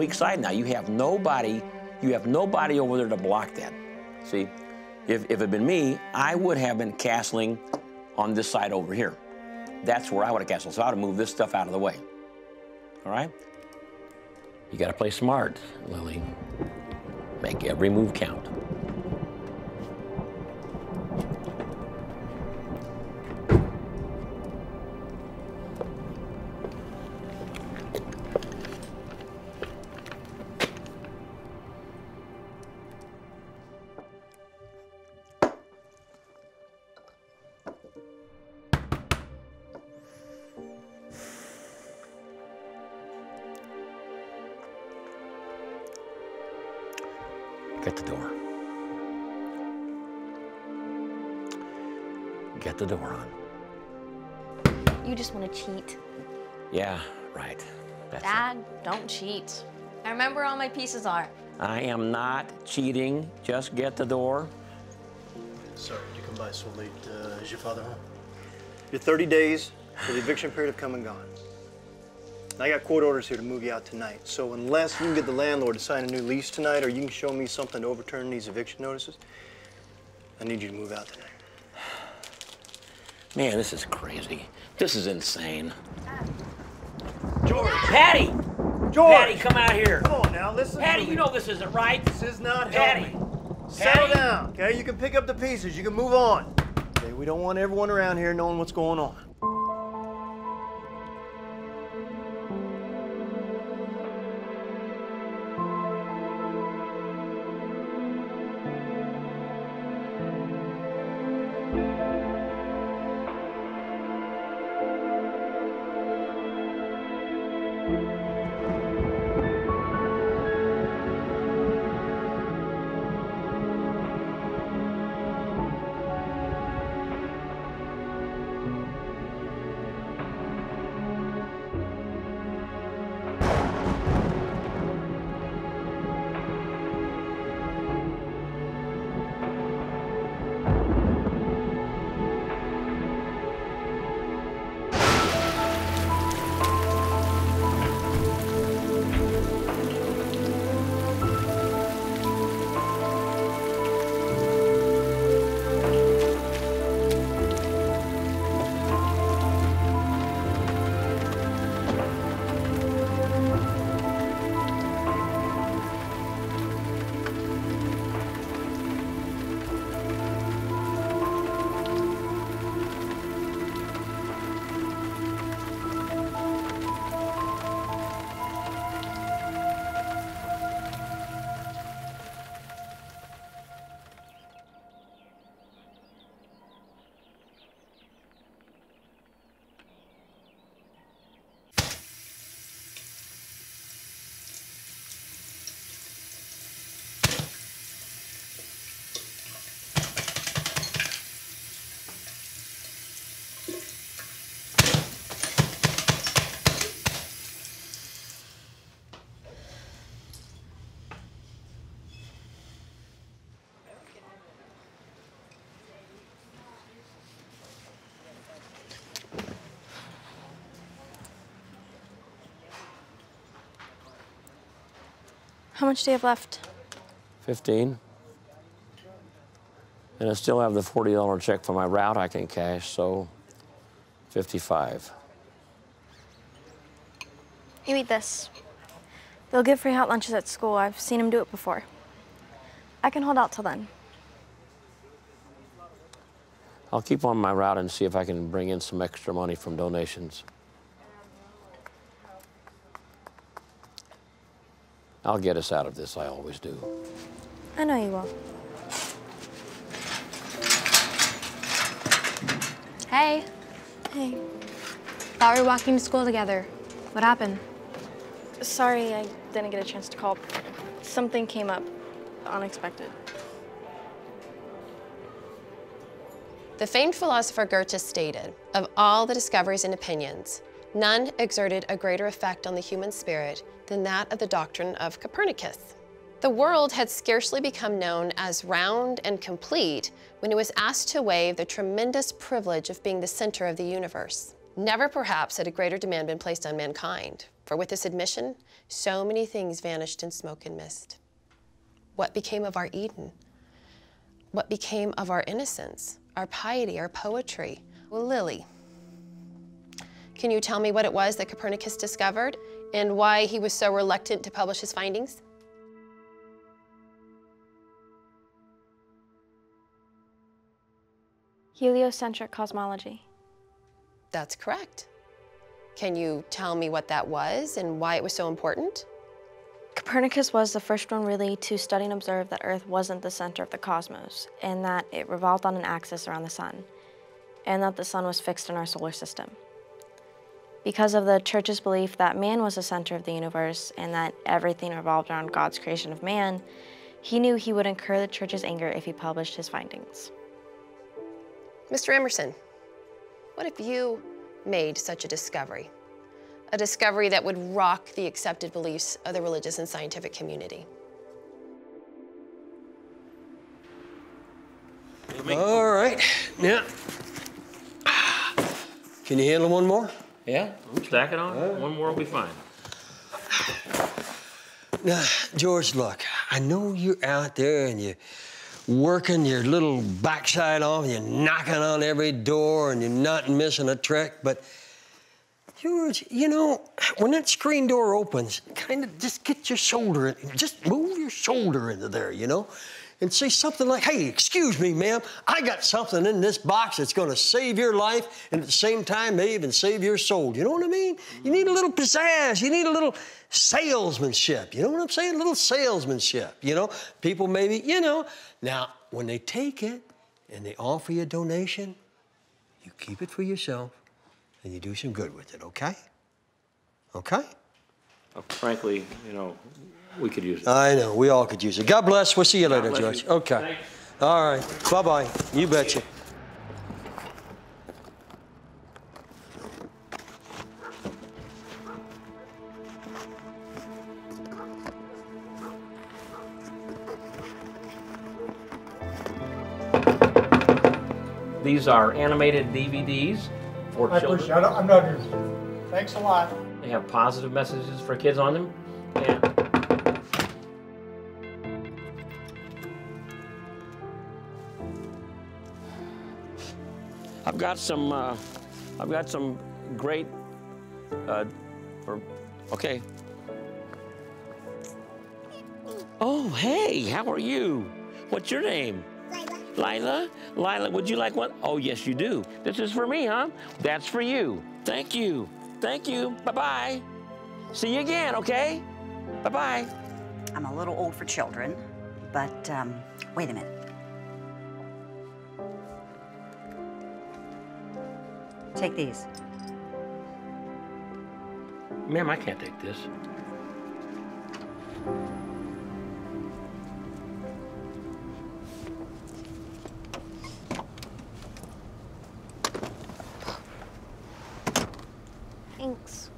weak side now. You have nobody, you have nobody over there to block that. See, if, if it had been me, I would have been castling on this side over here. That's where I would have castled. So I would have moved this stuff out of the way. All right? You got to play smart, Lily. Make every move count. Door on. You just want to cheat. Yeah, right. That's it. Dad, don't cheat. I remember all my pieces are. I am not cheating. Just get the door. Sorry, did you come by so late? Uh, is your father home? Your 30 days for the eviction period have come and gone. I got court orders here to move you out tonight. So unless you can get the landlord to sign a new lease tonight or you can show me something to overturn these eviction notices, I need you to move out tonight. Man, this is crazy. This is insane. George! Patty! George! Patty, come out here. Come on now, listen Patty, you know this isn't right. This is not Patty. helping. Settle Patty. down, okay? You can pick up the pieces. You can move on. Okay, we don't want everyone around here knowing what's going on. How much do you have left? 15. And I still have the $40 check for my route I can cash, so 55. You eat this. They'll give free hot lunches at school. I've seen them do it before. I can hold out till then. I'll keep on my route and see if I can bring in some extra money from donations. I'll get us out of this, I always do. I know you will. Hey, Hey. thought we were walking to school together. What happened? Sorry I didn't get a chance to call. Something came up unexpected. The famed philosopher Goethe stated, of all the discoveries and opinions, none exerted a greater effect on the human spirit than that of the doctrine of Copernicus. The world had scarcely become known as round and complete when it was asked to waive the tremendous privilege of being the center of the universe. Never perhaps had a greater demand been placed on mankind, for with this admission, so many things vanished in smoke and mist. What became of our Eden? What became of our innocence, our piety, our poetry? Well, Lily, can you tell me what it was that Copernicus discovered and why he was so reluctant to publish his findings? Heliocentric cosmology. That's correct. Can you tell me what that was and why it was so important? Copernicus was the first one really to study and observe that Earth wasn't the center of the cosmos and that it revolved on an axis around the sun, and that the sun was fixed in our solar system. Because of the church's belief that man was the center of the universe and that everything revolved around God's creation of man, he knew he would incur the church's anger if he published his findings. Mr. Emerson, what if you made such a discovery? A discovery that would rock the accepted beliefs of the religious and scientific community. All right. Now, can you handle one more? Yeah, stack it on. One more will be fine. Now, George, look, I know you're out there and you're working your little backside off and you're knocking on every door and you're not missing a trick, but George, you know, when that screen door opens, kind of just get your shoulder, in, just move your shoulder into there, you know, and say something like, hey, excuse me, ma'am, I got something in this box that's gonna save your life and at the same time may even save your soul. You know what I mean? You need a little pizzazz, you need a little salesmanship. You know what I'm saying? A little salesmanship, you know? People maybe, you know. Now, when they take it and they offer you a donation, you keep it for yourself and you do some good with it, okay? Okay? Uh, Frankly, you know, we could use it. I know, we all could use it. God bless. We'll see you later, bless George. you. Okay. Thanks. All right. Bye bye. You betcha. These are animated DVDs for I children. appreciate it. I'm not interested. Thanks a lot. They have positive messages for kids on them. And I've got some. Uh, I've got some great. Uh, for, okay. Oh, hey, how are you? What's your name? Lila? Lila, would you like one? Oh, yes, you do. This is for me, huh? That's for you. Thank you. Thank you. Bye bye. See you again, okay? Bye bye. I'm a little old for children, but um, wait a minute. Take these. Ma'am, I can't take this. Thanks.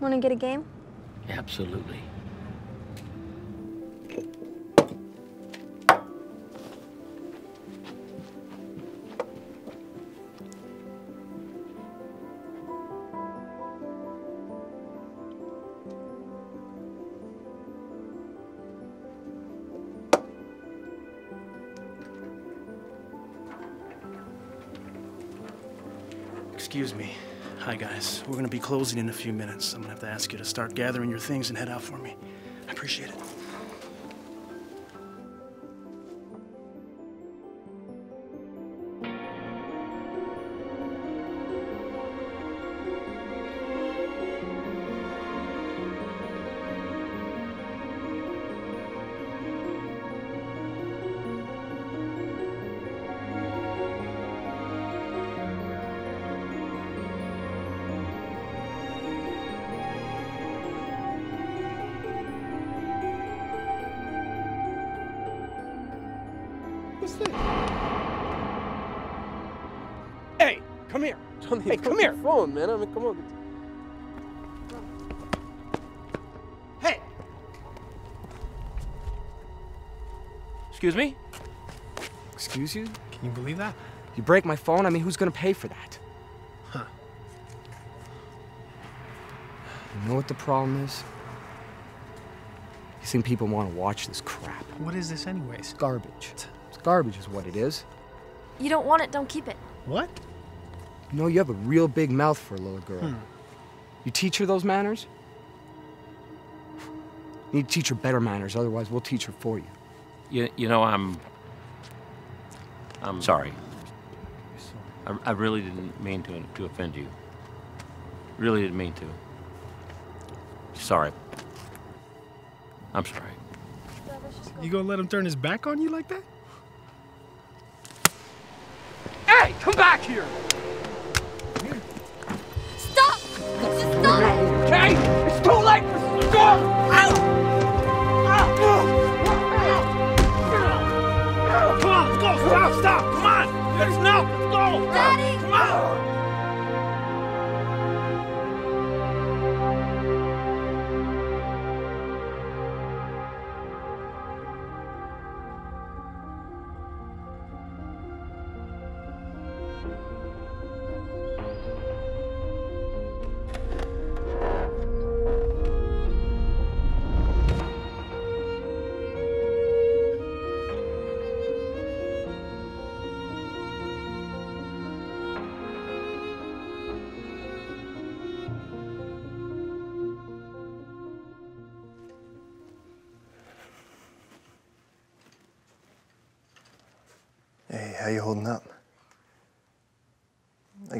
Want to get a game? Absolutely. We're gonna be closing in a few minutes. I'm gonna have to ask you to start gathering your things and head out for me. I appreciate it. Come here. Phone, man. I mean, come on. Hey. Excuse me? Excuse you? Can you believe that? You break my phone? I mean, who's gonna pay for that? Huh. You know what the problem is? You think people want to watch this crap. What is this, anyways? It's garbage. It's garbage, is what it is. You don't want it, don't keep it. What? You know, you have a real big mouth for a little girl. Hmm. You teach her those manners? You need to teach her better manners, otherwise, we'll teach her for you. You, you know, I'm. I'm sorry. I, I really didn't mean to, to offend you. Really didn't mean to. Sorry. I'm sorry. You gonna let him turn his back on you like that? Hey, come back here! Stop!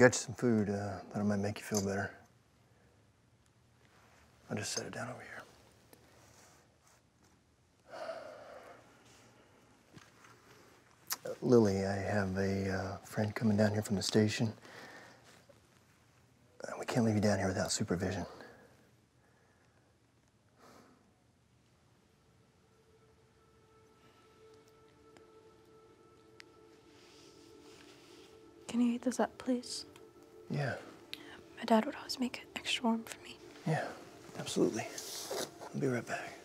Got you some food. Uh, that might make you feel better. I'll just set it down over here. Uh, Lily, I have a uh, friend coming down here from the station. Uh, we can't leave you down here without supervision. Can you heat this up, please? Yeah, My dad would always make it extra warm for me. yeah, absolutely. I'll be right back.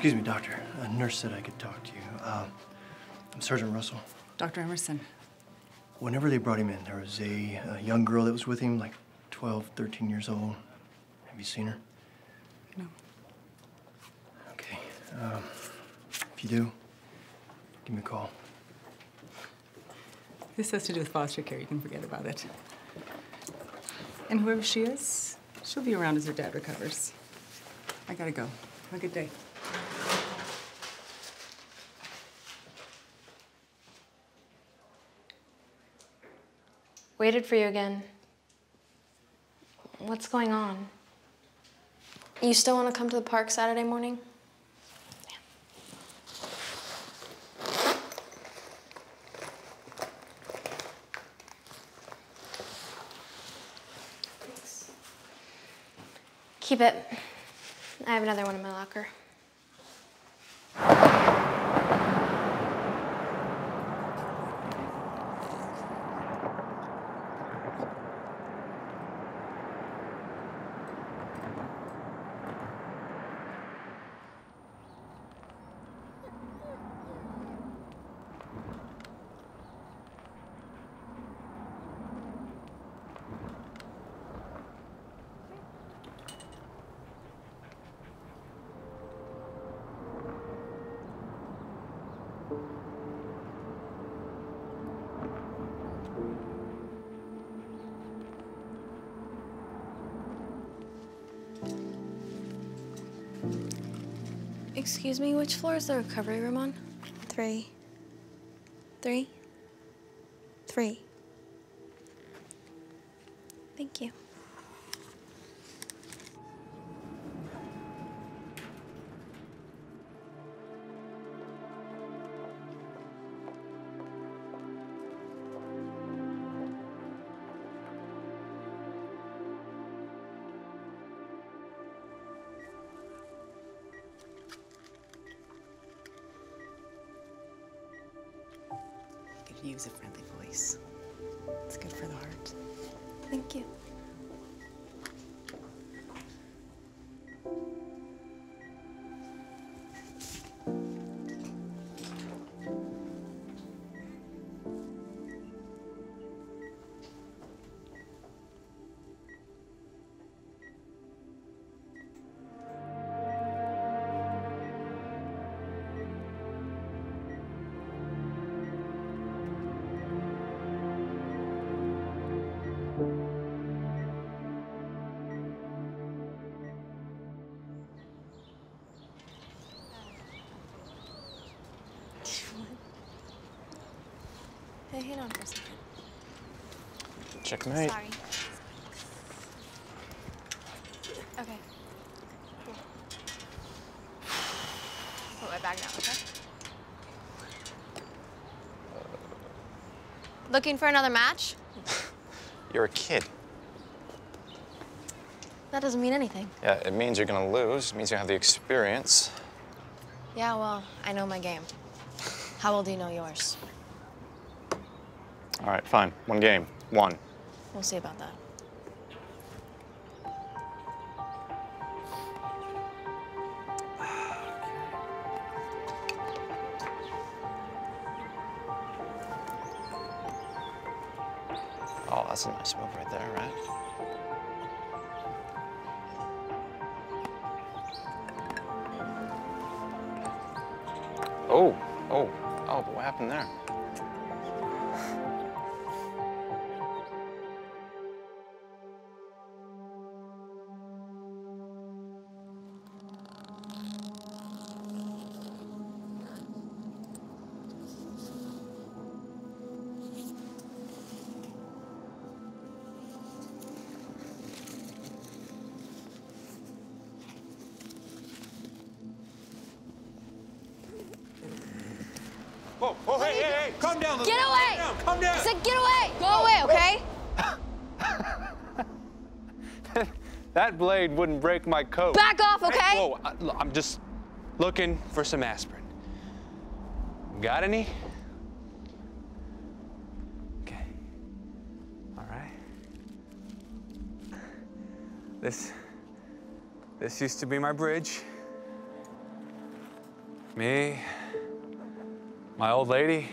Excuse me, doctor. A nurse said I could talk to you. Um, I'm Sergeant Russell. Dr. Emerson. Whenever they brought him in, there was a, a young girl that was with him, like 12, 13 years old. Have you seen her? No. Okay. Um, if you do, give me a call. This has to do with foster care. You can forget about it. And whoever she is, she'll be around as her dad recovers. I gotta go. Have a good day. Waited for you again. What's going on? You still want to come to the park Saturday morning? Keep it. I have another one in my locker. Excuse me, which floor is the recovery room on? Three. Three? Three. Hang on for a second. Checkmate. Sorry. Okay. Cool. Put my bag down, okay? Looking for another match? You're a kid. That doesn't mean anything. Yeah, it means you're gonna lose. It means you have the experience. Yeah, well, I know my game. How well do you know yours? All right, fine. One game. One. We'll see about that. Oh, that's a nice move right there, right? Oh, oh, oh, but what happened there? Calm down. Get Calm away! down, calm down. I said get away! Go away, oh. okay? That blade wouldn't break my coat. Back off, okay? Whoa, I, I'm just looking for some aspirin. Got any? Okay. All right. This, this used to be my bridge. Me, my old lady,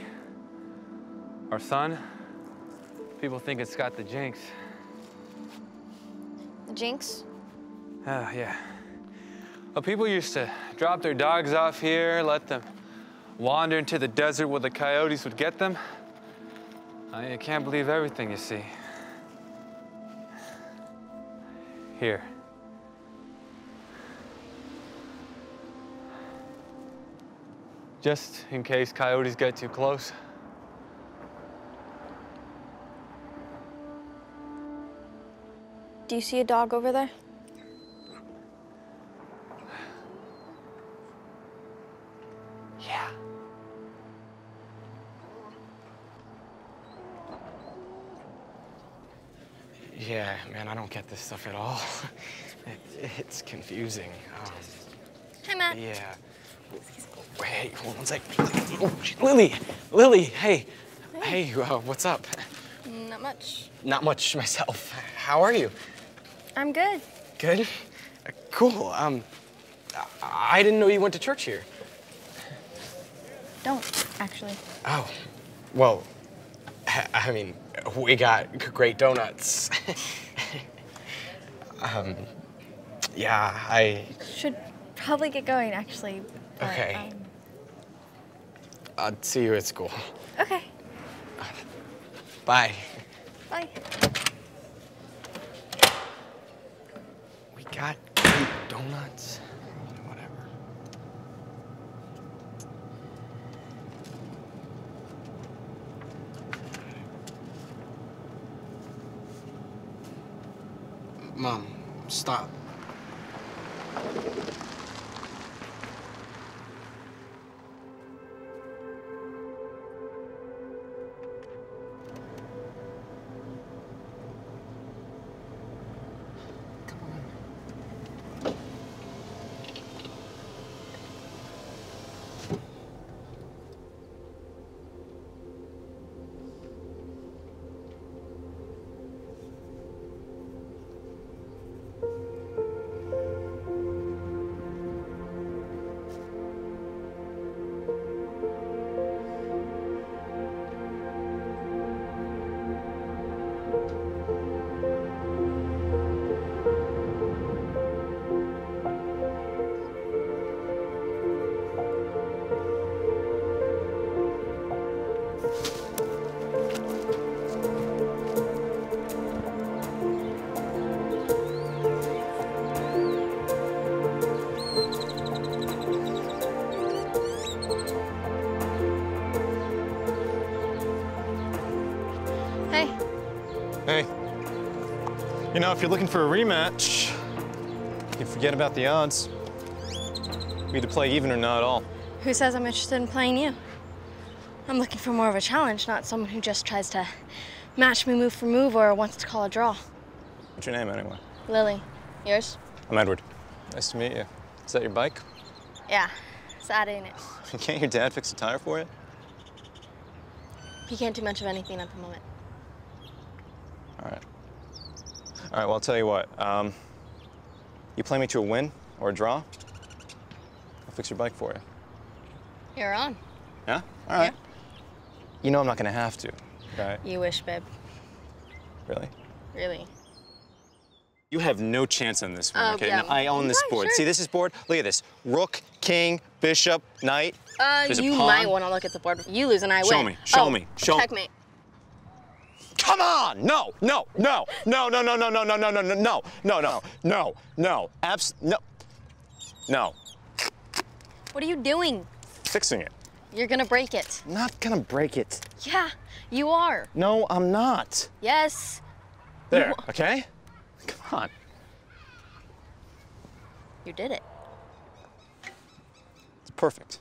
our son. People think it's got the jinx. The jinx? Oh, yeah. Well, people used to drop their dogs off here, let them wander into the desert where the coyotes would get them. I you can't believe everything you see. Here. Just in case coyotes get too close. Do you see a dog over there? Yeah. Yeah, man, I don't get this stuff at all. It, it's confusing. Um, Hi, Matt. yeah. Wait, hold on one sec. Oh, Lily, Lily, hey. Hey, uh, what's up? Not much. Not much myself. How are you? I'm good. Good? Uh, cool. Um, I didn't know you went to church here. Don't, actually. Oh, well, I mean, we got great donuts. um, yeah, I. Should probably get going, actually. but, Okay. um, I'll see you at school. okay. Bye. We got great donuts. Whatever. Mom, stop. You know, if you're looking for a rematch, you forget about the odds. We either play even or not at all. Who says I'm interested in playing you? I'm looking for more of a challenge, not someone who just tries to match me move for move or wants to call a draw. What's your name anyway? Lily, yours? I'm Edward. Nice to meet you. Is that your bike? Yeah, sad, ain't it? Can't your dad fix a tire for you? He can't do much of anything at the moment. All right. All right, well, I'll tell you what. Um, you play me to a win or a draw, I'll fix your bike for you. You're on. Yeah? All right. Yeah. You know I'm not gonna have to, right? You wish, babe. Really? Really. You have no chance on this one, Oh, okay? yeah. Now, I own this Okay, board. sure. See, this is board. Look at this. Rook, king, bishop, knight. Uh, There's you might want to look at the board. You lose and I win. Show me, show Oh, me, show- me. Checkmate. Come on! No, no, no, no, no, no, no, no, no, no, no, no, no, no, no, no, no, abs, no, no. What are you doing? Fixing it. You're gonna break it. Not gonna break it. Yeah, you are. No, I'm not. Yes. There, okay? Come on. You did it. It's perfect.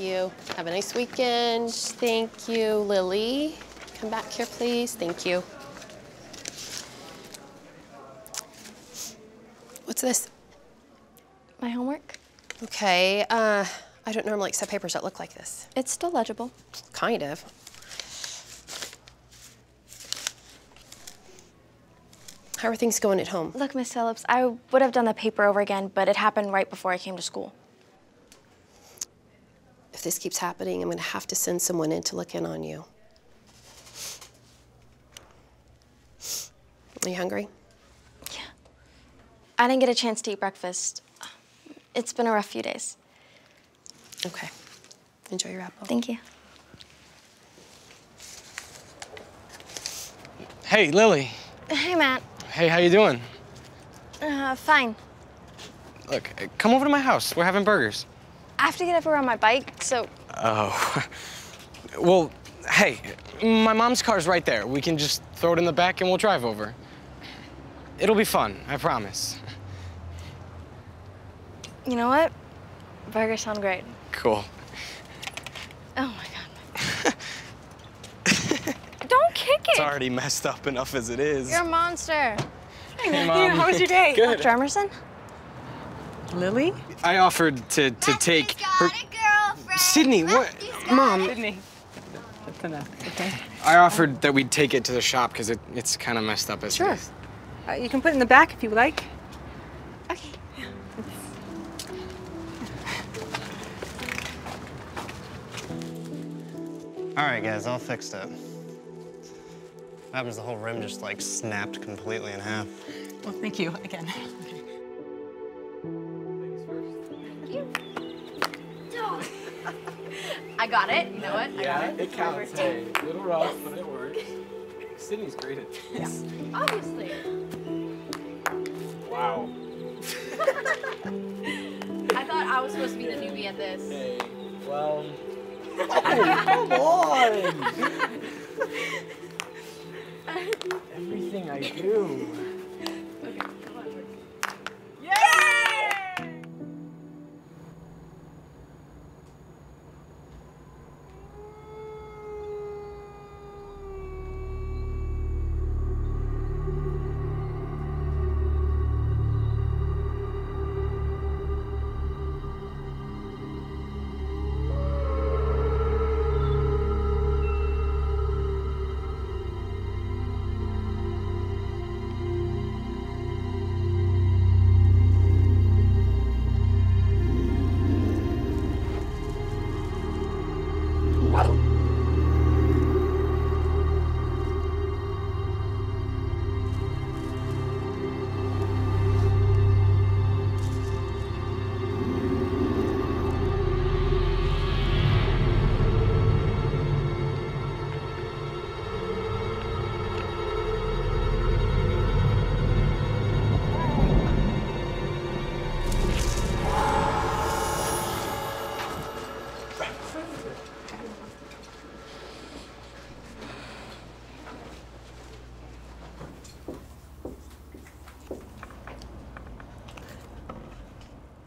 You. Have a nice weekend. Thank you, Lily. Come back here, please. Thank you. What's this? My homework? Okay, uh, I don't normally accept papers that look like this. It's still legible. Kind of. How are things going at home? Look, Miss Phillips, I would have done the paper over again, but it happened right before I came to school. If this keeps happening, I'm going to have to send someone in to look in on you. Are you hungry? Yeah. I didn't get a chance to eat breakfast. It's been a rough few days. Okay. Enjoy your apple. Thank you. Hey, Lily. Hey, Matt. Hey, how you doing? Uh, fine. Look, come over to my house. We're having burgers. I have to get everywhere on my bike, so Oh. well, hey, my mom's car's right there. We can just throw it in the back and we'll drive over. It'll be fun, I promise. you know what? Burgers sound great. Cool. Oh my god. Don't kick it! It's already messed up enough as it is. You're a monster. Hey, Mom. How was your day? Good. Dr. Emerson? Lily? I offered to, to take her. Sydney, what? Mom. Sydney. That's enough, okay? I offered that we'd take it to the shop because it, it's kind of messed up as Sure. it is. Uh, you can put it in the back if you would like. Okay. All right, guys, all fixed up. What happens? The whole rim just like snapped completely in half. Well, thank you again. I got it. You know what? I got it. it counts. Hey, a little rough, but it worked. Sydney's great at this. Obviously. Wow. I thought I was supposed to be the newbie at this. Hey, well. come on! Everything I do.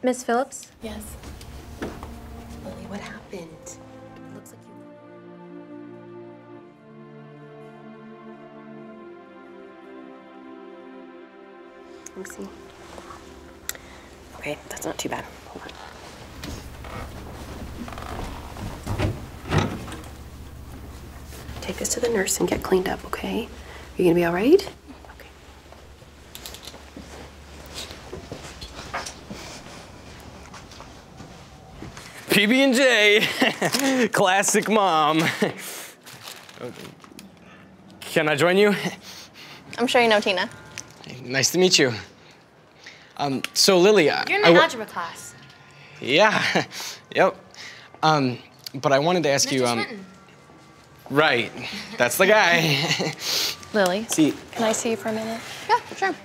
Miss Phillips? Yes. Lily, what happened? Looks like you. Let me see. Okay, that's not too bad. Hold on. Take this to the nurse and get cleaned up, okay? You're gonna be all right? PB and J, classic mom. Can I join you? I'm sure you know Tina. Nice to meet you. Um, so Lily, You're in my algebra class. Yeah, yep. Um, but I wanted to ask you. Um, right, that's the guy. Lily, See, can I see you for a minute? Yeah, sure.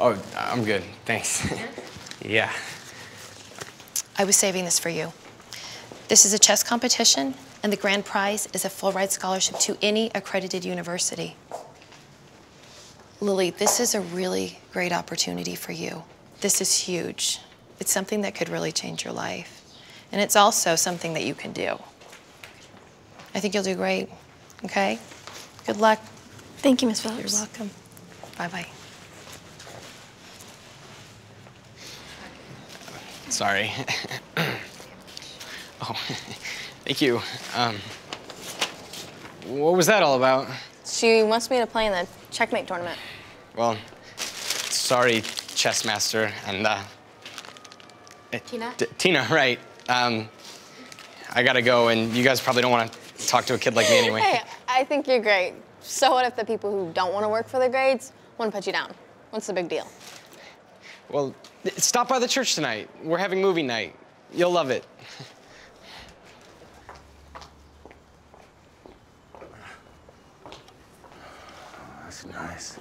oh, I'm good. Thanks. yeah. I was saving this for you. This is a chess competition, and the grand prize is a full ride scholarship to any accredited university. Lily, this is a really great opportunity for you. This is huge. It's something that could really change your life. And it's also something that you can do. I think you'll do great, okay? Good luck. Thank you, Miss Phillips. You're welcome. Bye-bye. Sorry. oh, thank you. Um, what was that all about? She wants me to play in the checkmate tournament. Well, sorry, chess master, and uh, eh, Tina? T- Tina, right? Um, I gotta go, and you guys probably don't want to talk to a kid like me anyway. Hey, I think you're great. So what if the people who don't want to work for the grades want to put you down? What's the big deal? Well, stop by the church tonight. We're having movie night. You'll love it. That's nice.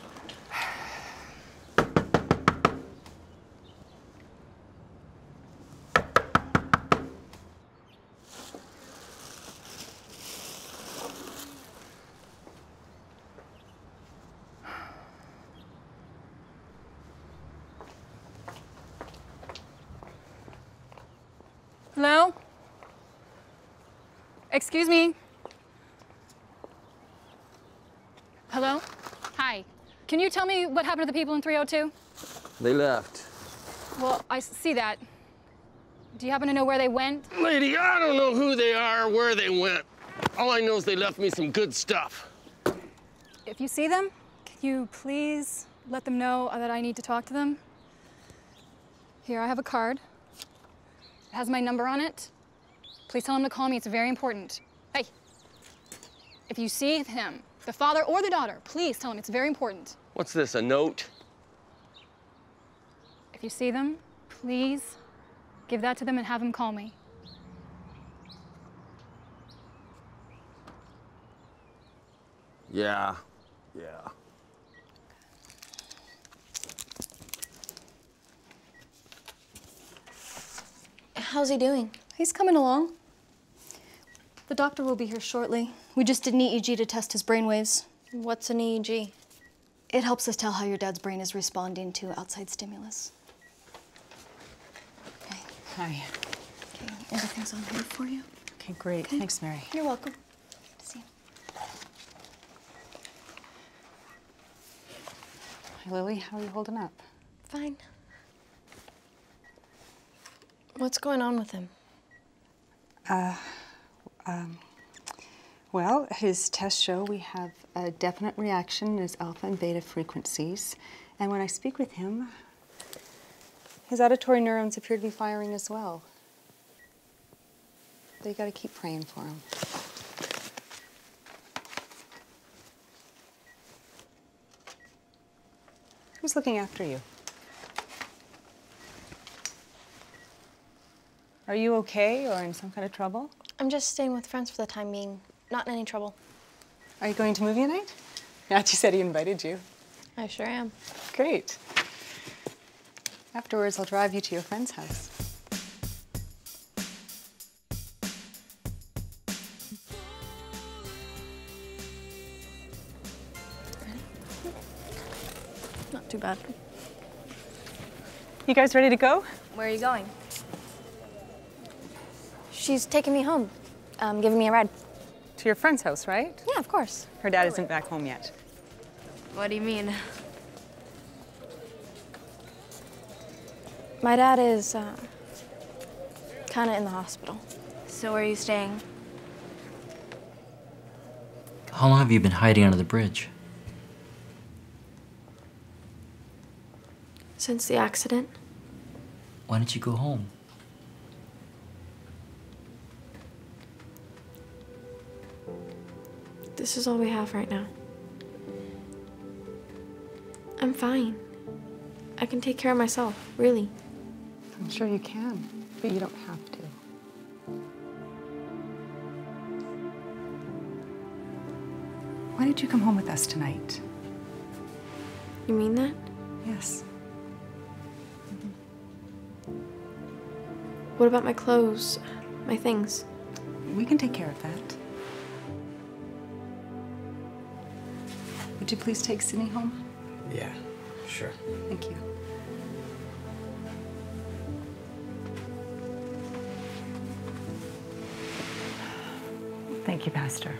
Hello? Excuse me? Hello? Hi. Can you tell me what happened to the people in 302? They left. Well, I see that. Do you happen to know where they went? Lady, I don't know who they are or where they went. All I know is they left me some good stuff. If you see them, can you please let them know that I need to talk to them? Here, I have a card. It has my number on it. Please tell him to call me. It's very important. Hey, if you see him, the father or the daughter, please tell him it's very important. What's this, a note? If you see them, please give that to them and have them call me. Yeah, yeah. How's he doing? He's coming along. The doctor will be here shortly. We just did an EEG to test his brain waves. What's an EEG? It helps us tell how your dad's brain is responding to outside stimulus. Okay. Hi. Okay, everything's on here for you. Okay, great. Thanks, Mary. You're welcome. Good to see you. Hi, Lily. How are you holding up? Fine. What's going on with him? Uh, um, well, his tests show we have a definite reaction in his alpha and beta frequencies. And when I speak with him, his auditory neurons appear to be firing as well. But you gotta keep praying for him. Who's looking after you? Are you okay or in some kind of trouble? I'm just staying with friends for the time being. Not in any trouble. Are you going to movie night? Nachi said he invited you. I sure am. Great. Afterwards, I'll drive you to your friend's house. Not too bad. You guys ready to go? Where are you going? She's taking me home, um, giving me a ride. To your friend's house, right? Yeah, of course. Her dad isn't back home yet. What do you mean? My dad is uh, kind of in the hospital. So where are you staying? How long have you been hiding under the bridge? Since the accident? Why didn't you go home? This is all we have right now. I'm fine. I can take care of myself, really. I'm sure you can, but you don't have to. Why did you come home with us tonight? You mean that? Yes. What about my clothes, my things? We can take care of that. Would you please take Sydney home? Yeah, sure. Thank you. Thank you, Pastor.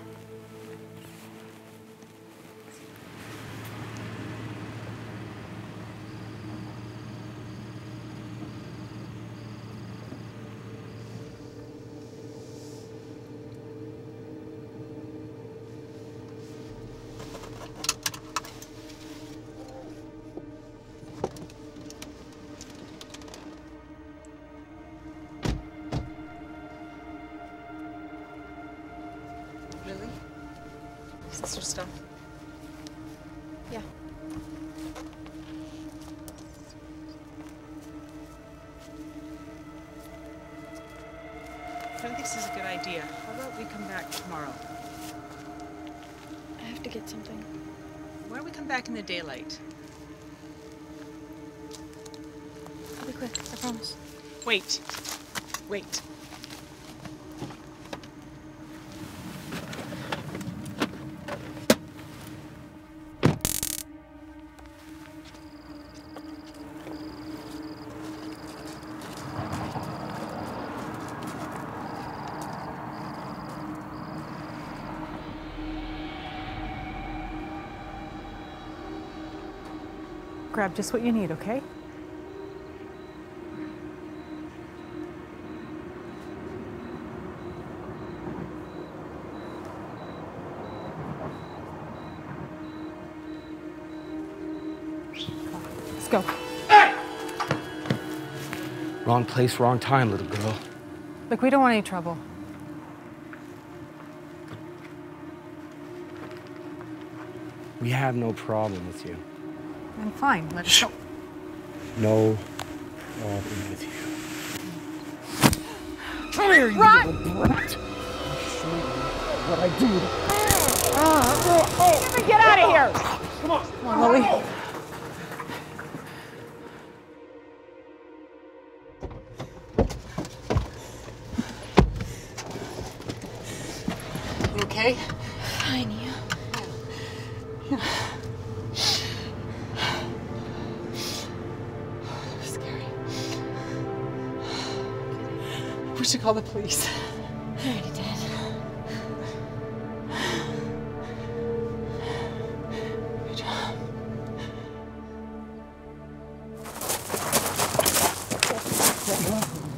This is a good idea. How about we come back tomorrow? I have to get something. Why don't we come back in the daylight? I'll be quick, I promise. Wait. Wait. Grab just what you need, okay? Let's go. Wrong place, wrong time, little girl. Look, we don't want any trouble. We have no problem with you. I'm fine. Let's go. No uh, problem with you. Come here, you Run! little brat. What I do. oh, Get out of here! Come on. Come on, Lily. We should call the police. I already did. Good job.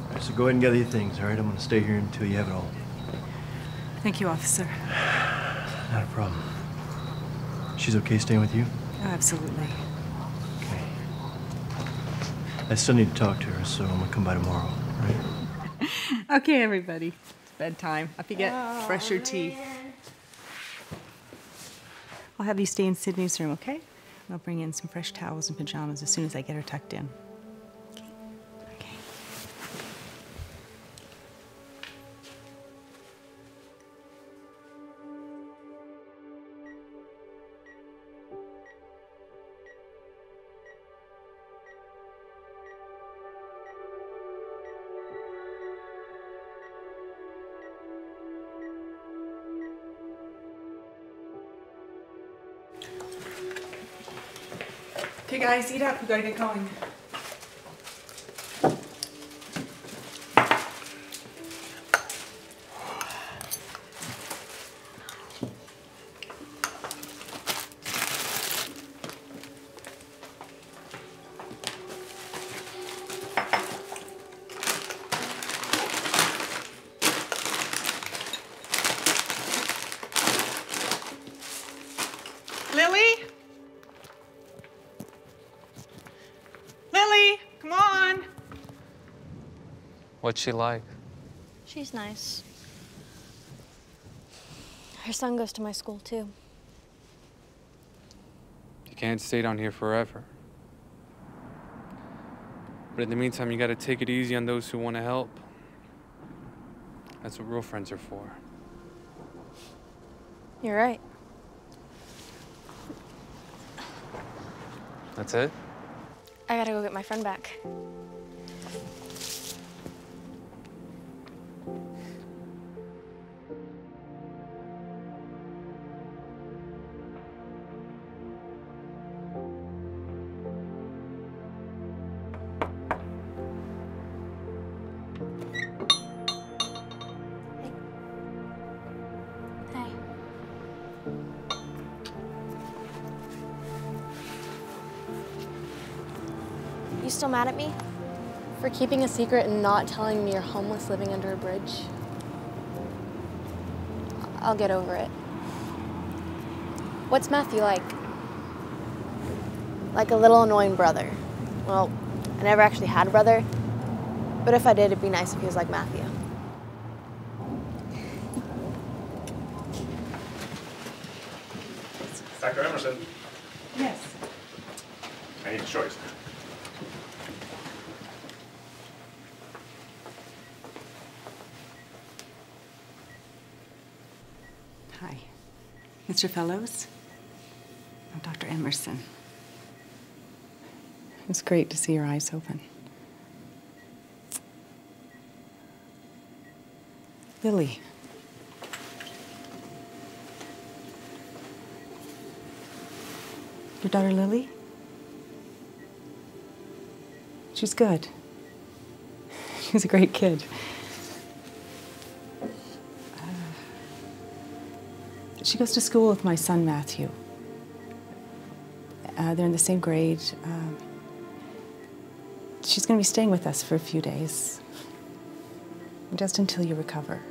All right, so go ahead and gather your things, all right? I'm gonna stay here until you have it all. Thank you, officer. Not a problem. She's okay staying with you? Oh, absolutely. Okay. I still need to talk to her, so I'm gonna come by tomorrow, all right? Okay, everybody. It's bedtime. Up you get. Brush your teeth. I'll have you stay in Sydney's room, okay? I'll bring in some fresh towels and pajamas as soon as I get her tucked in. Guys, eat up. We gotta get going. What's she like? She's nice. Her son goes to my school too. You can't stay down here forever. But in the meantime, you gotta take it easy on those who want to help. That's what real friends are for. You're right. That's it? I gotta go get my friend back. Still mad at me? For keeping a secret and not telling me you're homeless living under a bridge. I'll get over it. What's Matthew like? Like a little annoying brother. Well, I never actually had a brother, but if I did, it'd be nice if he was like Matthew. Dr. Emerson, Yes. I need a choice. Hi. Mr. Fellows? I'm Dr. Emerson. It's great to see your eyes open. Lily. Your daughter Lily? She's good. She's a great kid. She goes to school with my son Matthew. Uh, they're in the same grade. Um, she's going to be staying with us for a few days, just until you recover.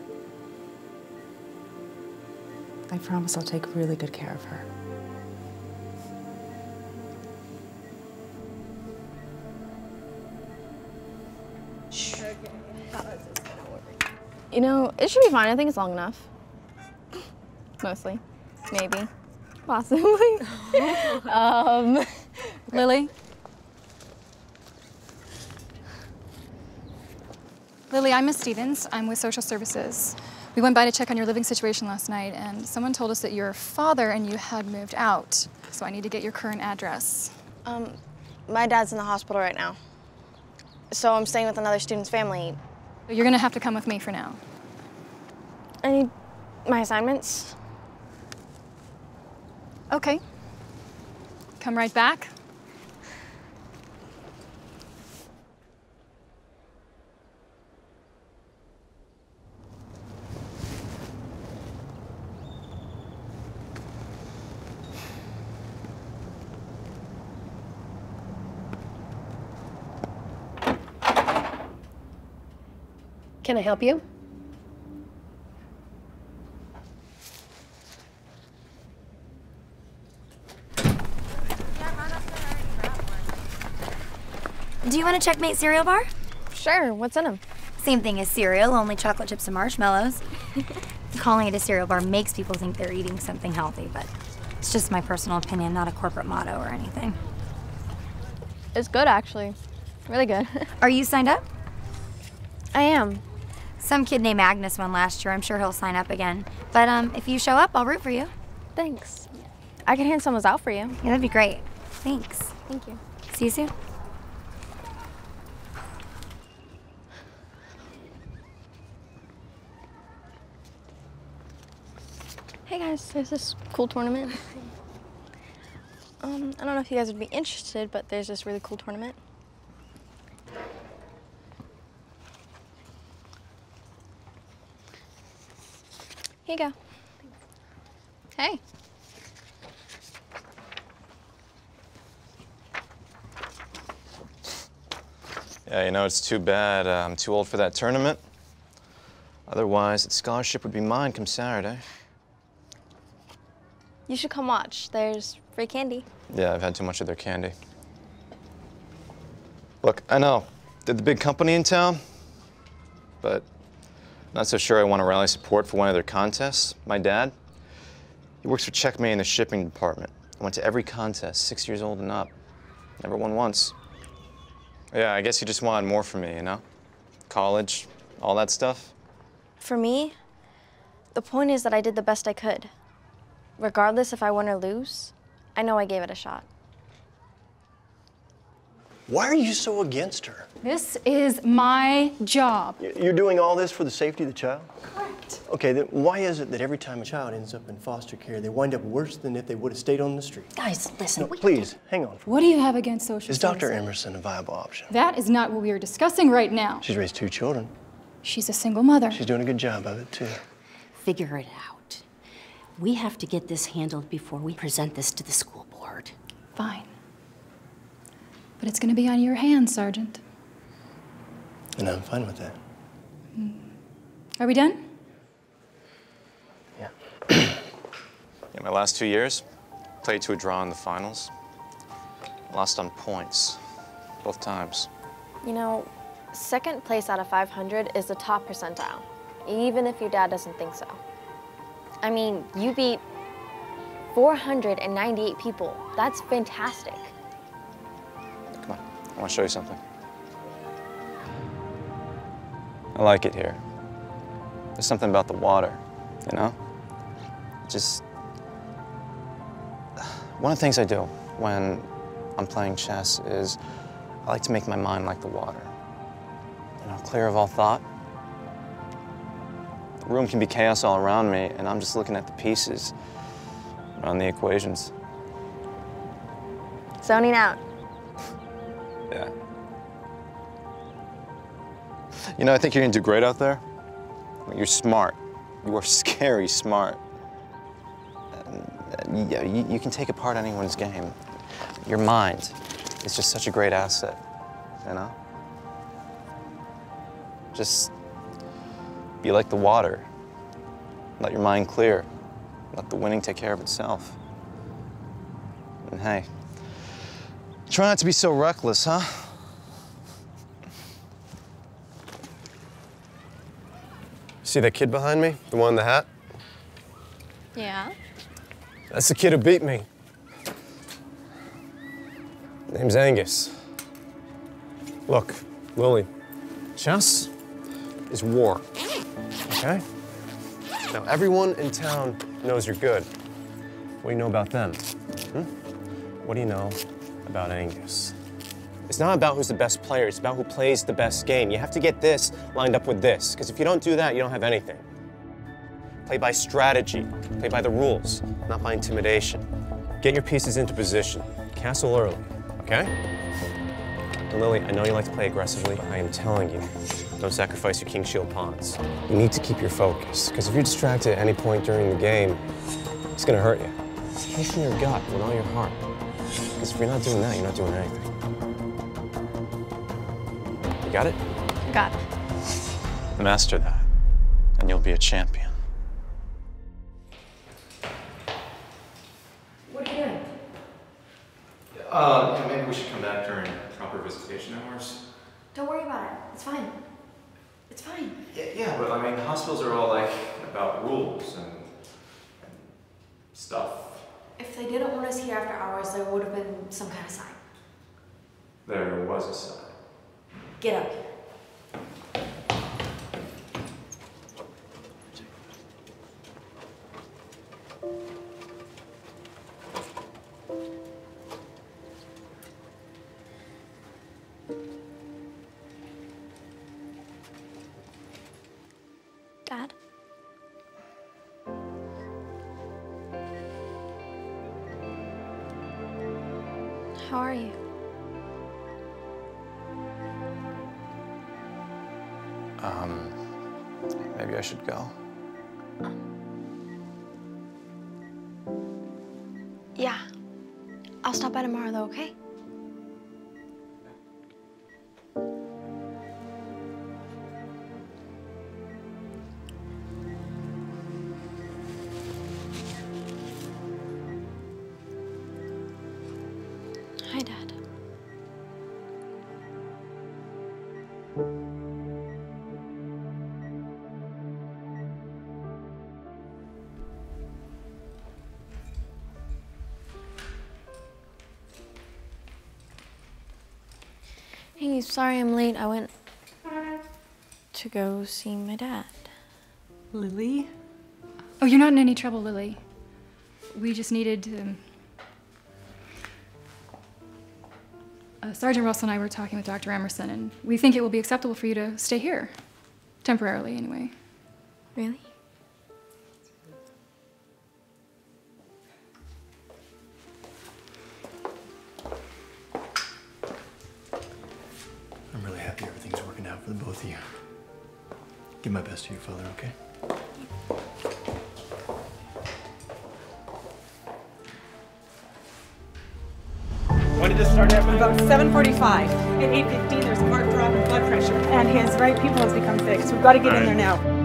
I promise I'll take really good care of her. You know, it should be fine. I think it's long enough. Mostly. Maybe. Possibly. um, Lily? Lily, I'm Miss Stevens. I'm with Social Services. We went by to check on your living situation last night, and someone told us that your father and you had moved out. So I need to get your current address. Um, my dad's in the hospital right now. So I'm staying with another student's family. You're gonna have to come with me for now. I need my assignments. Okay. Come right back. Can I help you? Want a Checkmate cereal bar? Sure, what's in them? Same thing as cereal, only chocolate chips and marshmallows. Calling it a cereal bar makes people think they're eating something healthy, but it's just my personal opinion, not a corporate motto or anything. it's good, actually. Really good. Are you signed up? I am. Some kid named Angus won last year. I'm sure he'll sign up again. But um, if you show up, I'll root for you. Thanks. I can hand some of those out for you. Yeah, that'd be great. Thanks. Thank you. See you soon. Hey guys, there's this cool tournament. Um, I don't know if you guys would be interested, but there's this really cool tournament. Here you go. Hey. Yeah, you know, it's too bad. Uh, I'm too old for that tournament. Otherwise, that scholarship would be mine come Saturday. You should come watch. There's free candy. Yeah, I've had too much of their candy. Look, I know. They're the big company in town. but not so sure I want to rally support for one of their contests. My dad, he works for Checkmate in the shipping department. I went to every contest, six years old and up. Never won once. Yeah, I guess he just wanted more from me, you know? College, all that stuff. For me, the point is that I did the best I could. Regardless if I win or lose, I know I gave it a shot. Why are you so against her? This is my job. You're doing all this for the safety of the child? Correct. Okay, then why is it that every time a child ends up in foster care, they wind up worse than if they would have stayed on the street? Guys, listen. No, please, hang on. What do you have against social Is Dr. services? Emerson a viable option? That is not what we are discussing right now. She's raised two children. She's a single mother. She's doing a good job of it, too. Figure it out. We have to get this handled before we present this to the school board. Fine. But it's going to be on your hands, Sergeant. And I'm fine with that. Hmm. Are we done? Yeah. In my last two years, played to a draw in the finals. Lost on points, both times. You know, second place out of 500 is the top percentile, even if your dad doesn't think so. I mean, you beat 498 people. That's fantastic. Come on, I want to show you something. I like it here. There's something about the water, you know? Just. One of the things I do when I'm playing chess is I like to make my mind like the water. You know, clear of all thought. The room can be chaos all around me, and I'm just looking at the pieces, around the equations. Zoning out. Yeah. You know, I think you're gonna do great out there. You're smart. You are scary smart. And, uh, yeah, you, you can take apart anyone's game. Your mind is just such a great asset, you know? Just be like the water. Let your mind clear. Let the winning take care of itself. And hey, try not to be so reckless, huh? See that kid behind me? The one in the hat? Yeah? That's the kid who beat me. Name's Angus. Look, Lily, chess is war, okay? Now, everyone in town knows you're good. What do you know about them? Hmm? What do you know about Angus? It's not about who's the best player, it's about who plays the best game. You have to get this lined up with this, because if you don't do that, you don't have anything. Play by strategy, play by the rules, not by intimidation. Get your pieces into position. Castle early, okay? And Lily, I know you like to play aggressively. but I am telling you, don't sacrifice your king shield pawns. You need to keep your focus, because if you're distracted at any point during the game, it's gonna hurt you. Play from your gut with all your heart. Because if you're not doing that, you're not doing anything. You got it? Got it. Master that, and you'll be a champion. Hey, sorry I'm late. I went to go see my dad. Lily? Oh, you're not in any trouble, Lily. We just needed um, uh, Sergeant Russell and I were talking with Dr. Emerson, and we think it will be acceptable for you to stay here. Temporarily, anyway. Really? My best to your father, okay? When did this start happening? About 7:45. At 8:15, there's a marked drop in blood pressure, and his right pupil has become fixed. We've got to get in there now.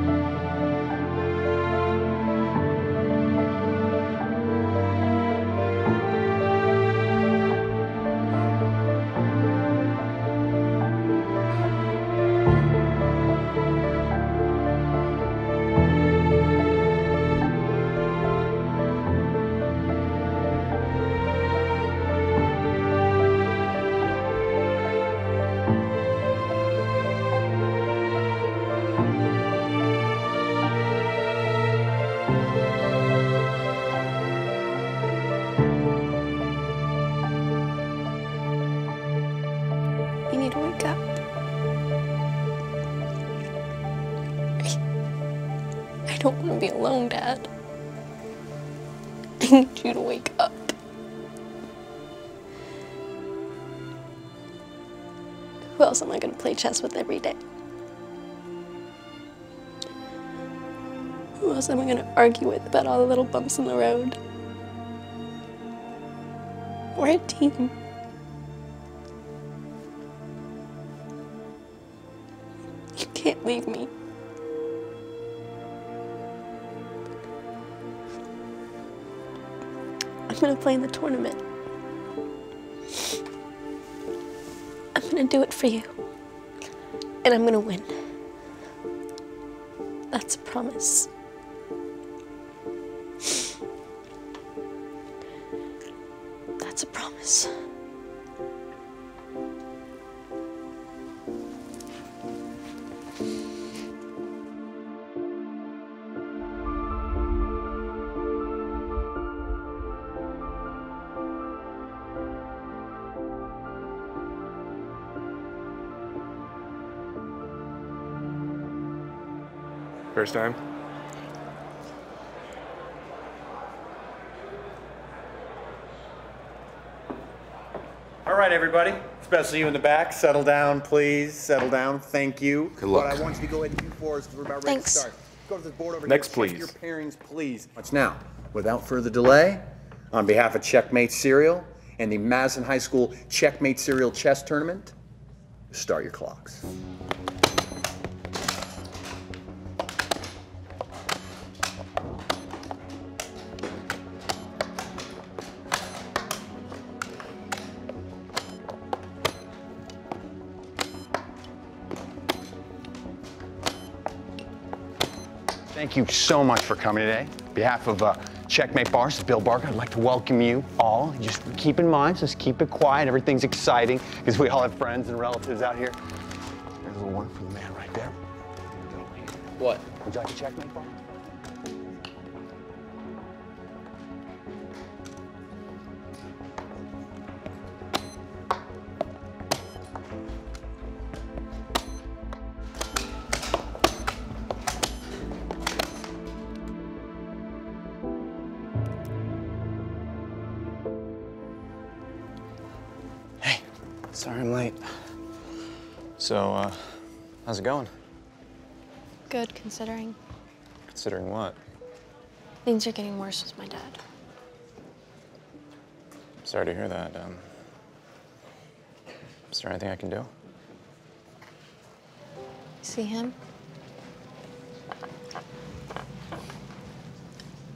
Going to chess with every day? Who else am I going to argue with about all the little bumps in the road? We're a team. You can't leave me. I'm gonna play in the tournament. I'm gonna do it for you. And I'm gonna win. That's a promise. First time? All right, everybody, especially you in the back, settle down, please. Settle down. Thank you. Good luck. What I want you to go ahead and do for us, because we're about ready Thanks. to start. Go to this board over Next, here. Check please. your pairings, please. Much now, without further delay, on behalf of Checkmate Cereal and the Madison High School Checkmate Cereal Chess Tournament, start your clocks. Thank you so much for coming today. On behalf of uh, Checkmate Bars, this is Bill Barker, I'd like to welcome you all. Just keep in mind, just keep it quiet. Everything's exciting because we all have friends and relatives out here. There's a little one for the man right there. What? Would you like a Checkmate Bar? How's it going? Good, considering Considering what? things are getting worse with my dad. Sorry to hear that. Um, is there anything I can do? See him?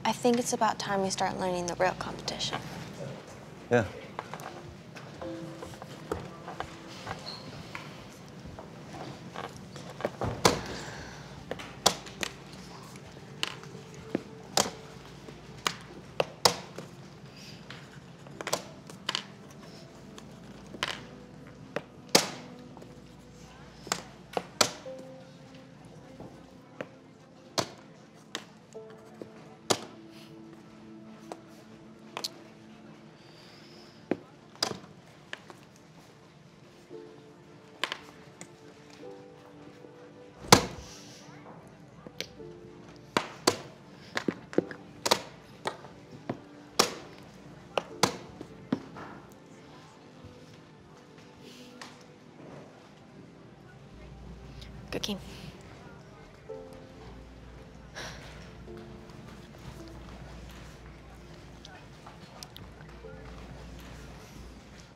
I think it's about time we start learning the real competition. Yeah. Good king.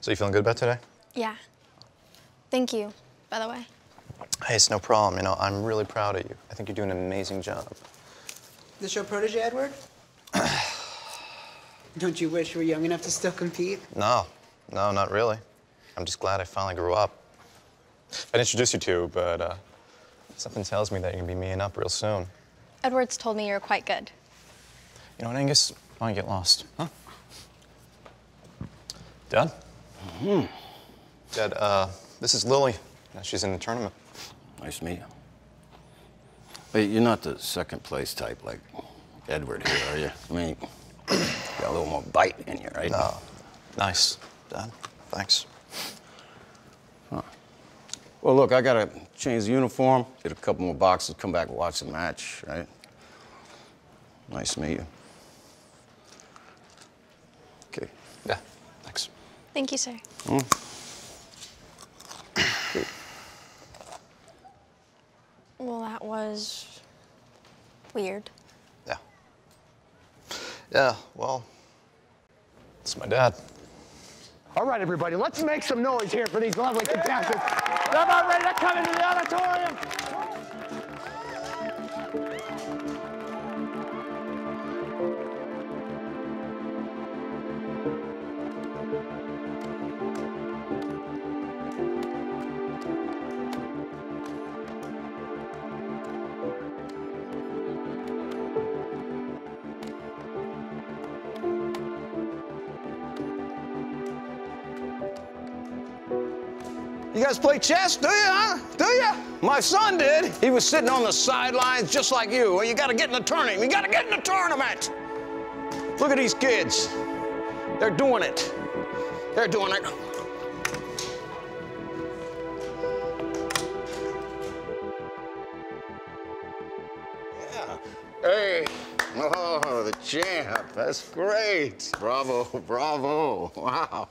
So you feeling good about today? Yeah. Thank you, by the way. Hey, it's no problem. You know, I'm really proud of you. I think you're doing an amazing job. This your protege, Edward? Don't you wish you were young enough to still compete? No, no, not really. I'm just glad I finally grew up. I'd introduce you to, but uh, something tells me that you're gonna be meeting up real soon. Edwards told me you're quite good. You know what, Angus? Why don't get lost, huh? Dad? Hmm. Dad, uh, this is Lily. Yeah, She's in the tournament. Nice to meet you. But you're not the second place type like Edward here, are you? I mean, you got a little more bite in you, right? No. Nice, Dad. Thanks. Huh. Well, look, I gotta change the uniform, get a couple more boxes, come back and watch the match, right? Nice to meet you. Okay. Yeah, thanks. Thank you, sir. Hmm? Well, that was weird. Yeah. Yeah, well, it's my dad. All right, everybody, let's make some noise here for these lovely contestants. They're about ready to come into the auditorium. Guys play chess, do you, huh? Do you? My son did. He was sitting on the sidelines just like you. Well, you gotta get in the tournament. You gotta get in the tournament. Look at these kids. They're doing it. They're doing it. Yeah. Hey. Oh, the champ. That's great. Bravo, bravo. Wow.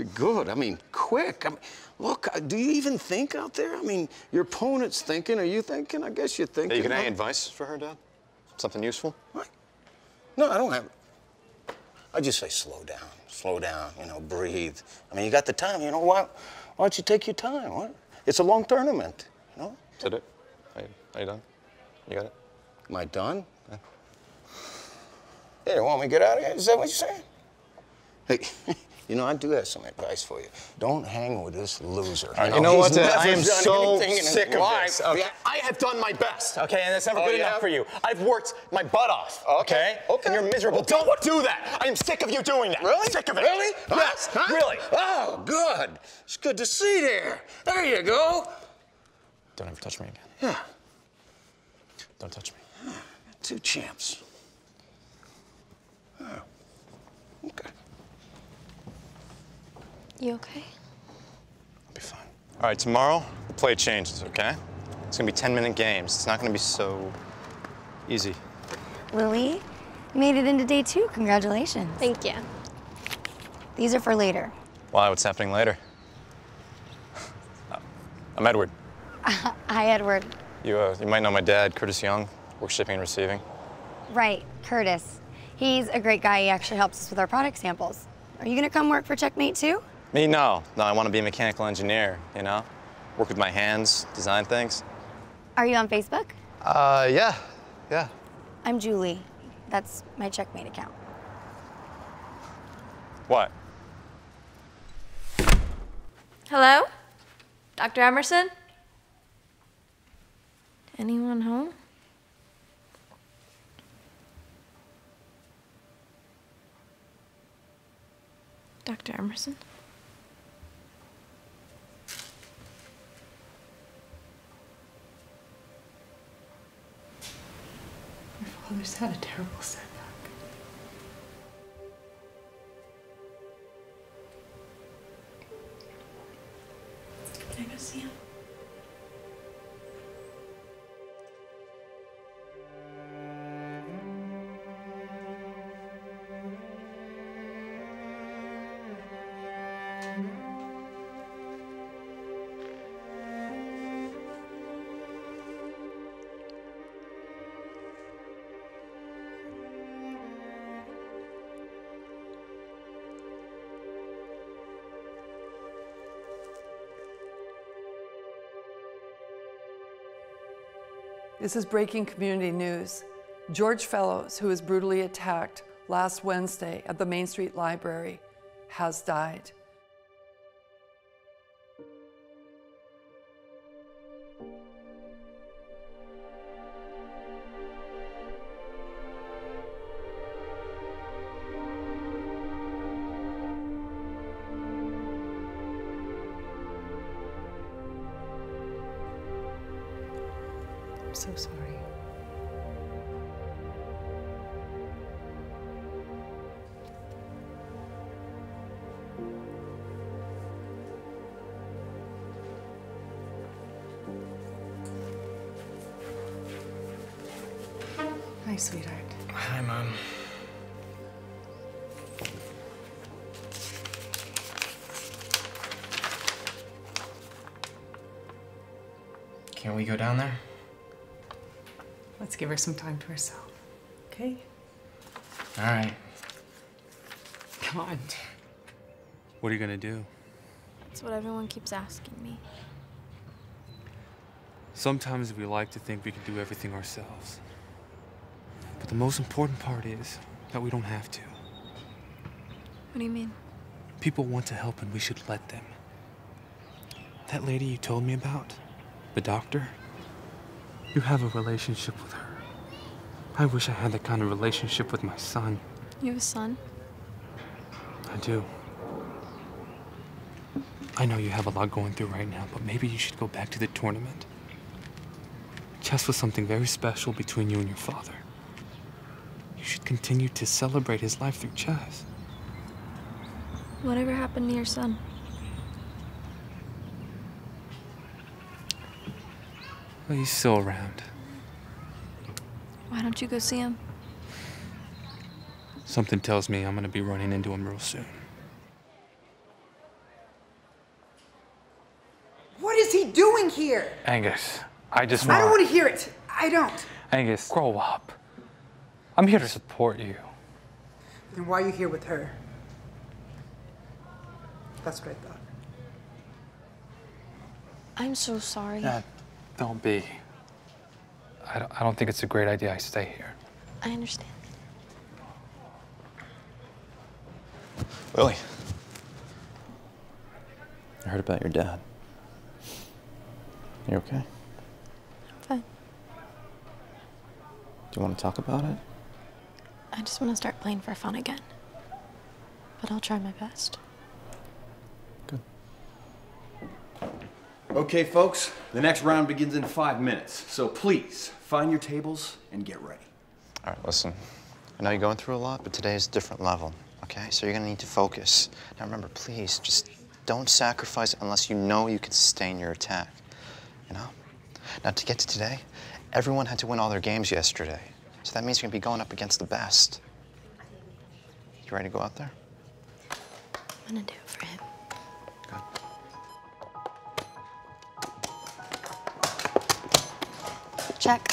You're good. I mean, quick. I mean, look, uh, do you even think out there? I mean, your opponent's thinking. Are you thinking? I guess you're thinking. Hey, any huh? advice for her, Dad? Something useful? What? No, I don't have. I just say slow down, slow down. You know, breathe. I mean, you got the time. You know why? Why don't you take your time? What? It's a long tournament. You know. Did it? Are you, are you done? You got it? Am I done? Yeah, you want me to get out of here? Is that what you're saying? Hey, you know, I do have some advice for you. Don't hang with this loser. Right, you know what? I am so anything in his sick of this. Okay, I have done my best. Okay, and that's never Oh, good you enough for you. I've worked my butt off. Okay, Okay. And you're miserable. Don't do that. I am sick of you doing that. Really? Sick of it. Really? Yes. Huh? Huh? Really. Oh, good. It's good to see there. There you go. Don't ever touch me again. Yeah. Don't touch me. Two champs. Oh. Okay. You okay? I'll be fine. All right, tomorrow, the play changes, okay? It's gonna be 10 minute games. It's not gonna be so easy. Lily, you made it into day two. Congratulations. Thank you. These are for later. Why? What's happening later? I'm Edward. Hi, Edward. You, uh, you might know my dad, Curtis Young, works shipping and receiving. Right, Curtis. He's a great guy. He actually helps us with our product samples. Are you gonna come work for Checkmate too? Me, no. No, I want to be a mechanical engineer, you know? Work with my hands, design things. Are you on Facebook? Uh, yeah, yeah. I'm Julie. That's my Checkmate account. What? Hello? Dr. Emerson? Anyone home? Dr. Emerson? Oh, Your father's had a terrible setback. Can I go see him? This is breaking community news. George Fellows, who was brutally attacked last Wednesday at the Main Street Library, has died. Some time to herself. Okay? All right. Come on. What are you gonna do? That's what everyone keeps asking me. Sometimes we like to think we can do everything ourselves. But the most important part is that we don't have to. What do you mean? People want to help and we should let them. That lady you told me about, the doctor, you have a relationship with her. I wish I had that kind of relationship with my son. You have a son? I do. I know you have a lot going through right now, but maybe you should go back to the tournament. Chess was something very special between you and your father. You should continue to celebrate his life through chess. Whatever happened to your son? Well, he's still around. Why don't you go see him? Something tells me I'm gonna be running into him real soon. What is he doing here? Angus, I just want... I don't want to hear it. I don't. Angus, grow up. I'm here to support you. Then why are you here with her? That's what I thought. I'm so sorry. Yeah, don't be. I don't, I don't think it's a great idea I stay here. I understand. Willie. I heard about your dad. You okay? I'm fine. Do you want to talk about it? I just want to start playing for fun again. But I'll try my best. Okay, folks, the next round begins in five minutes. So please, find your tables and get ready. All right, listen. I know you're going through a lot, but today is a different level, okay? So you're gonna need to focus. Now remember, please, just don't sacrifice unless you know you can sustain your attack, you know? Now to get to today, everyone had to win all their games yesterday. So that means you're gonna be going up against the best. You ready to go out there? I'm gonna do it for him. Check.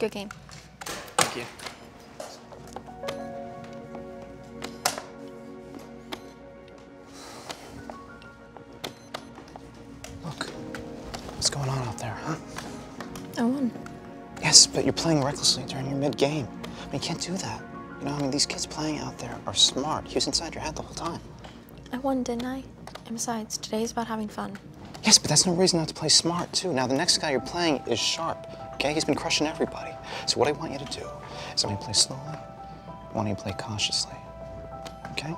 Good game. Playing recklessly during your mid-game. I mean, you can't do that. You know, I mean, these kids playing out there are smart. He was inside your head the whole time. I won, didn't I? And besides, today's about having fun. Yes, but that's no reason not to play smart, too. Now, the next guy you're playing is sharp, okay? He's been crushing everybody. So what I want you to do is I want you to play slowly. I want you to play cautiously, okay?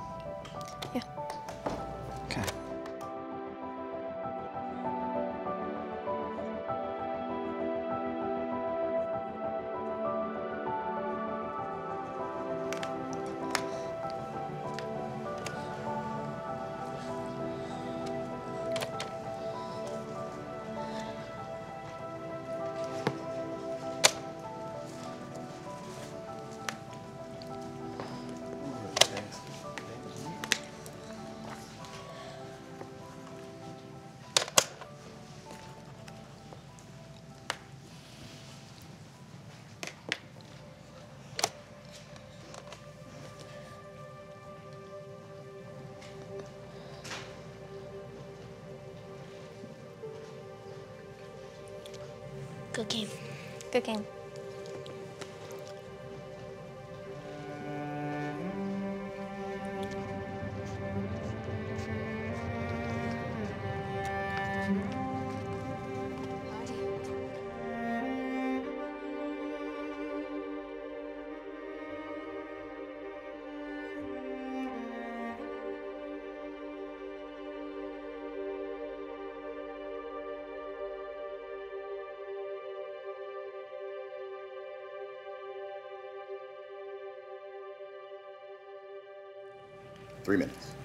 Three minutes.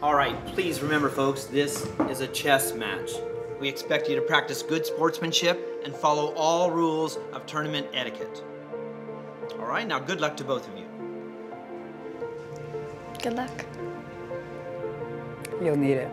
All right, please remember, folks, this is a chess match. We expect you to practice good sportsmanship and follow all rules of tournament etiquette. All right, now good luck to both of you. Good luck. You'll need it.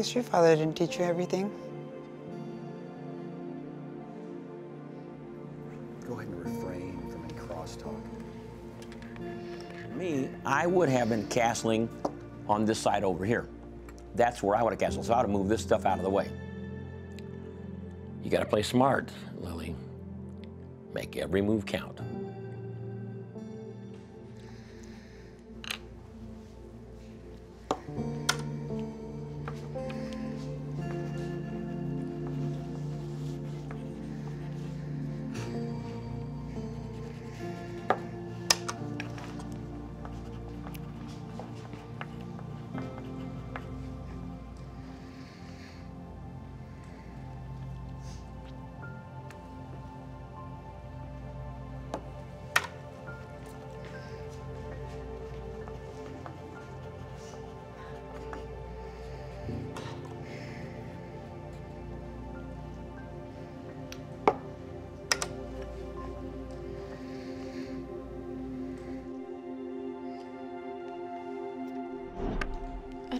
Guess your father didn't teach you everything. Go ahead and refrain from any crosstalk. Me, I would have been castling on this side over here. That's where I would have castled. So I would have moved this stuff out of the way. You got to play smart, Lily. Make every move count.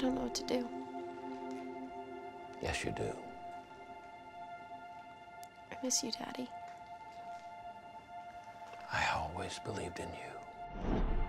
Don't know what to do. Yes, you do. I miss you, Daddy. I always believed in you.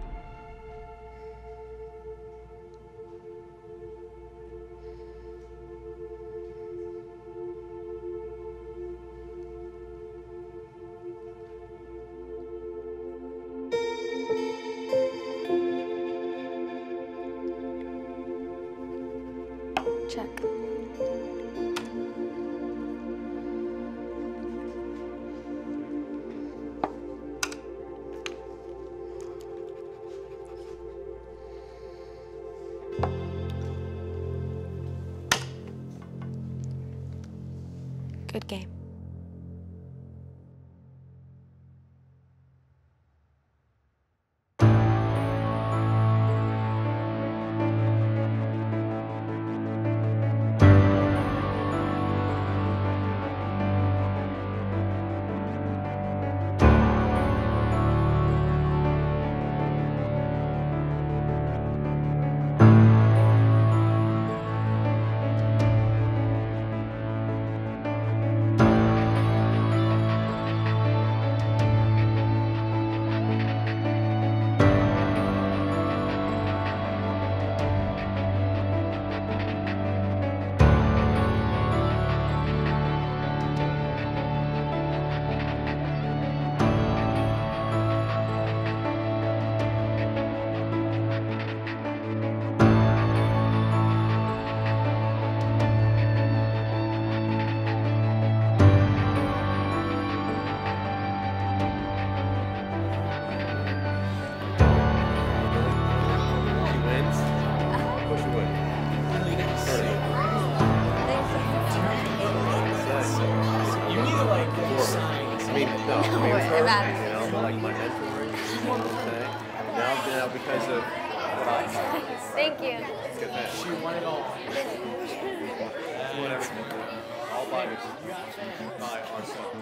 Herself. By ourselves.